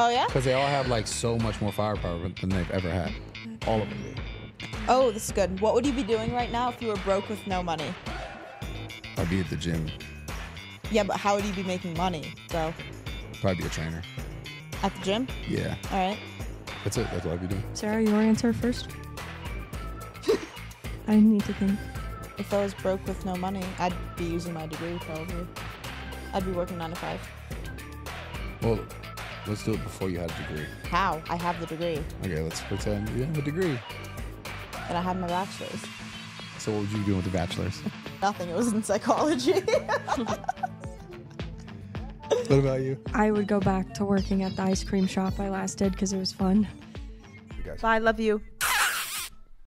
Oh yeah. Because they all have like so much more firepower than they've ever had. All of them do. Oh, this is good. What would you be doing right now if you were broke with no money? I'd be at the gym. Yeah, but how would you be making money, bro? Probably be a trainer. At the gym? Yeah. All right. That's it. That's what I'd be doing. Sara, your answer first. I need to think. If I was broke with no money, I'd be using my degree probably. I'd be working nine to five. Well, let's do it before you had a degree. How? I have the degree, Okay, let's pretend you have a degree. and I have my bachelor's. So what would you do with the bachelor's? Nothing. It was in psychology. what about you? I would go back to working at the ice cream shop I last did because it was fun. You. Bye. Love you.